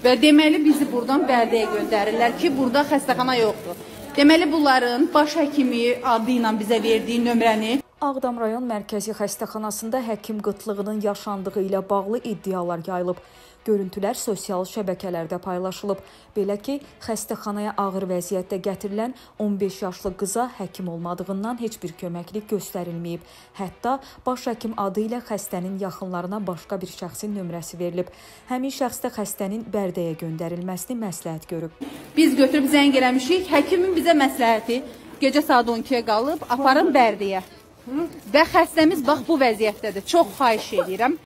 Və deməli bizi burdan bəldəyə göndərirlər ki, burada xəstəxana yoxdur. Deməli bunların baş həkimi adı ilə bizə verdiyi nömrəni Ağdam rayon mərkəzi xəstəxanasında həkim qıtlığının yaşandığı ilə bağlı iddialar yayılıb. Görüntülər sosial şəbəkələrdə paylaşılıb. Belə ki, xəstəxanaya ağır vəziyyətdə gətirilən 15 yaşlı qıza həkim olmadığından heç bir köməklik göstərilməyib. Hətta baş həkim adı ilə xəstənin yaxınlarına başqa bir şəxsin nömrəsi verilib. Həmin şəxs də xəstənin Bərdəyə göndərilməsini məsləhət görüb. biz götürüb zəng eləmişik. Həkimin bizə məsləhəti gecə saat 12-yə qalıb aparın Bərdəyə. Və xəstəmiz bax bu vəziyyətdədir. Çox xahiş edirəm.